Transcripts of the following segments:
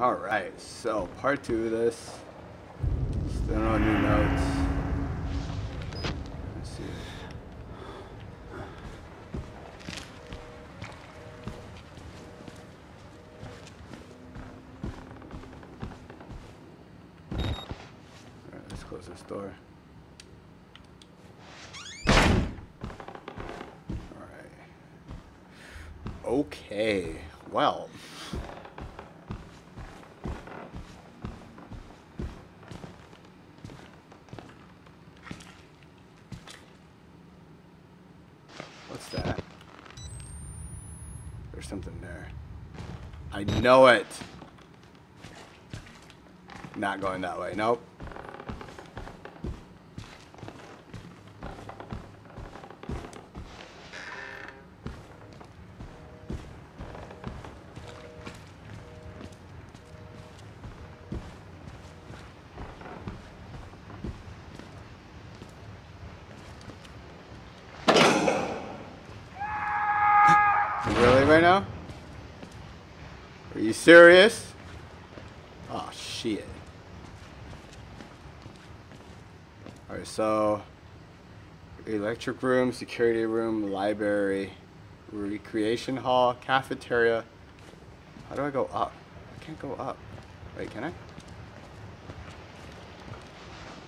Alright, so part two of this. Still no new notes. Let's see. Alright, let's close this door. Alright. Okay, well. That? There's something there. I know it. Not going that way. Nope. Really right now? Are you serious? Oh shit. Alright, so electric room, security room, library, recreation hall, cafeteria. How do I go up? I can't go up. Wait, can I?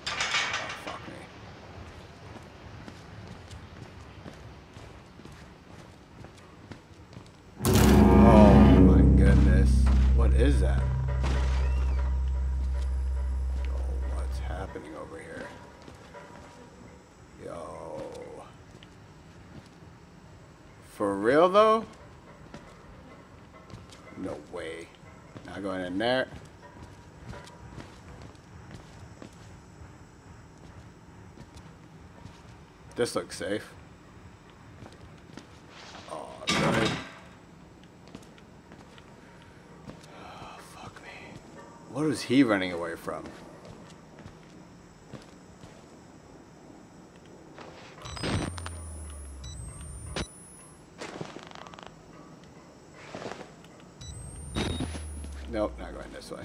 Oh, fuck me. Oh my goodness. What is that? Oh, what's happening over here? Yo. For real though? No way. Not going in there. This looks safe. Oh, really? Fuck me. What was he running away from? Nope, not going this way.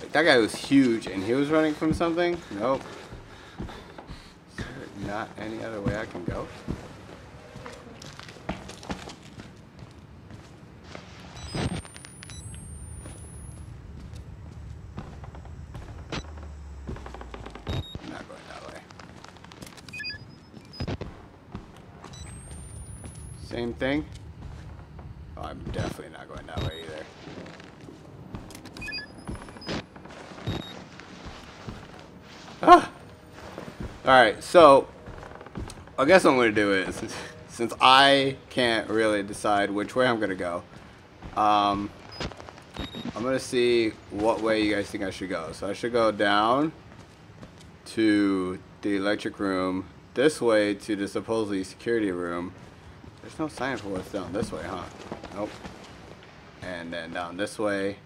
Like, that guy was huge and he was running from something? Nope. Is there not any other way I can go? I'm not going that way. Same thing? Oh, I'm definitely not going that way either. Ah! Alright, so I guess what I'm going to do is, since I can't really decide which way I'm going to go, um, I'm going to see what way you guys think I should go. So I should go down to the electric room, this way to the supposedly security room. There's no sign for what's down this way, huh? Nope. And then down this way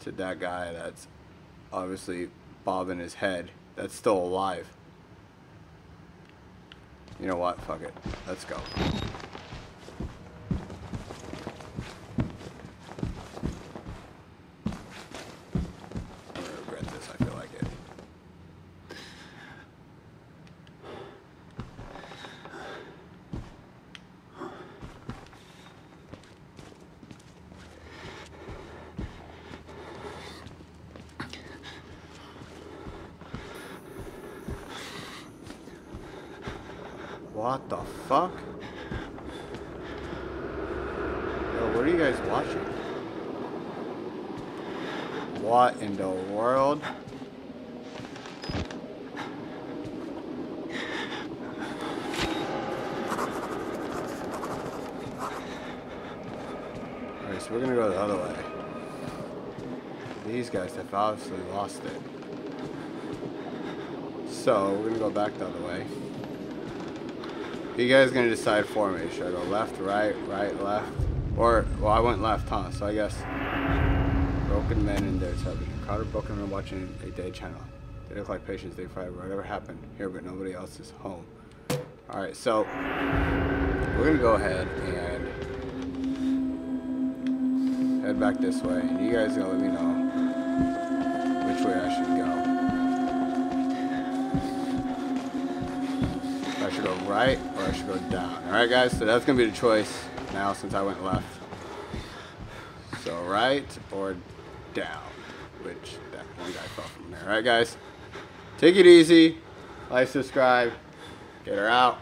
to that guy that's obviously bobbing his head. That's still alive. You know what? Fuck it. Let's go. I'm gonna regret this. I feel like it. What the fuck? Yo, what are you guys watching? What in the world? Alright, so we're gonna go the other way. These guys have obviously lost it. So, we're gonna go back the other way. You guys gonna decide for me. Should I go left, right, right, left? Or, well, I went left, huh? So I guess broken men in their television. Crowd of broken men watching a day channel. They look like patients. They fight whatever happened here, but nobody else is home. All right, so we're gonna go ahead and head back this way, and you guys gonna let me know which way I should go. Should go right or I should go down. All right, guys. So that's gonna be the choice now since I went left. So right or down, which that one guy fell from there. All right, guys. Take it easy. Like, subscribe. Gator out.